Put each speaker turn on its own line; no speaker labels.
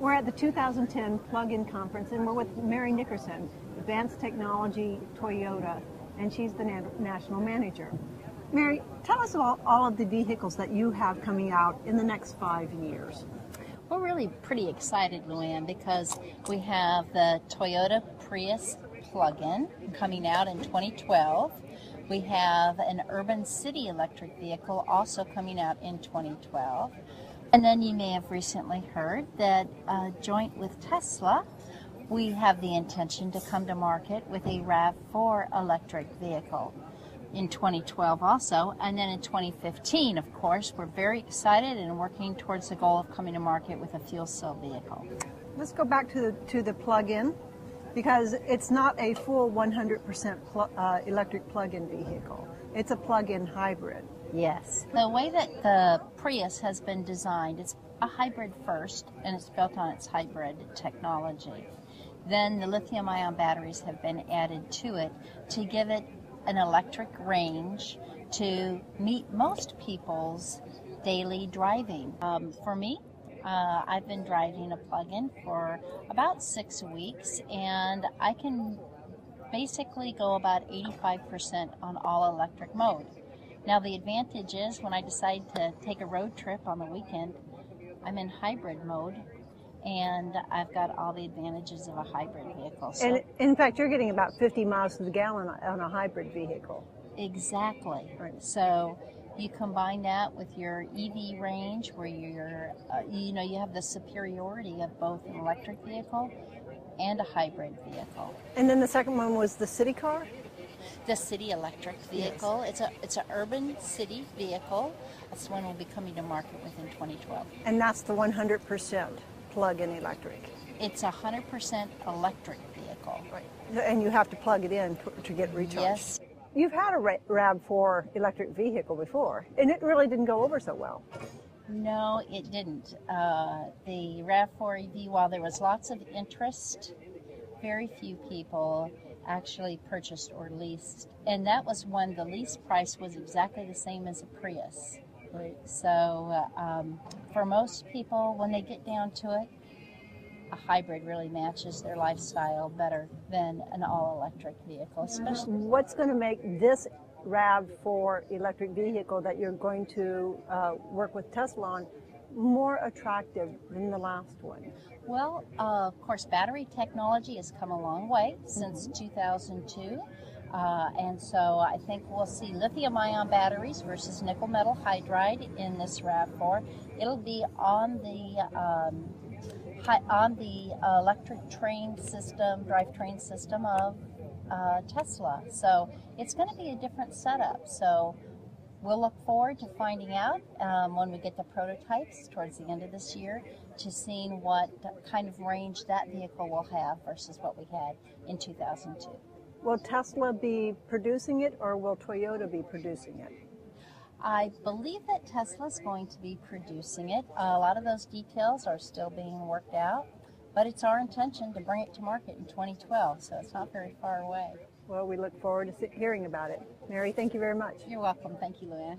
We're at the 2010 Plug-in Conference, and we're with Mary Nickerson, Advanced Technology Toyota, and she's the na- national manager. Mary, tell us about all of the vehicles that you have coming out in the next five years.
We're really pretty excited, Lou Ann, because we have the Toyota Prius plug-in coming out in 2012. We have an urban city electric vehicle also coming out in 2012. And then you may have recently heard that uh, joint with Tesla, we have the intention to come to market with a RAV4 electric vehicle in 2012 also. And then in 2015, of course, we're very excited and working towards the goal of coming to market with a fuel cell vehicle.
Let's go back to the, to the plug-in because it's not a full 100% pl- uh, electric plug-in vehicle. It's a plug-in hybrid.
Yes. The way that the Prius has been designed, it's a hybrid first, and it's built on its hybrid technology. Then the lithium ion batteries have been added to it to give it an electric range to meet most people's daily driving. Um, for me, uh, I've been driving a plug in for about six weeks, and I can basically go about 85% on all electric mode. Now, the advantage is when I decide to take a road trip on the weekend, I'm in hybrid mode and I've got all the advantages of a hybrid vehicle. So
And in fact, you're getting about 50 miles to the gallon on a hybrid vehicle.
exactly.
Right.
So you combine that with your EV range, where you're, uh, you know, you have the superiority of both an electric vehicle and a hybrid vehicle.
And then the second one was the city car?
The city electric vehicle. It's a it's an urban city vehicle. That's one we'll be coming to market within 2012.
And that's the 100% plug-in electric.
It's a 100% electric vehicle.
Right. And you have to plug it in to, to get recharged.
Yes,
You've had a Ra- RAV4 electric vehicle before, and it really didn't go over so well.
No, it didn't. Uh, the RAV4 EV, while there was lots of interest, very few people actually purchased or leased. And that was when the lease price was exactly the same as a Prius. So uh, um, for most people, when they get down to it, a hybrid really matches their lifestyle better than an all electric vehicle, especially.
What's going to make this RAV4 electric vehicle that you're going to uh, work with Tesla on more attractive than the last one?
Well, uh, of course, battery technology has come a long way since 2002. Uh, and so I think we'll see lithium ion batteries versus nickel metal hydride in this RAV4. It'll be on the um, on the electric train system, drivetrain system of uh, Tesla. So it's going to be a different setup. So we'll look forward to finding out um, when we get the prototypes towards the end of this year to seeing what kind of range that vehicle will have versus what we had in 2002.
Will Tesla be producing it or will Toyota be producing it?
I believe that Tesla's going to be producing it. a lot of those details are still being worked out, but it's our intention to bring it to market in 2012, so it's not very far away.
Well, we look forward to hearing about it. Mary, thank you very much.
You're welcome. Thank you, Lou Ann.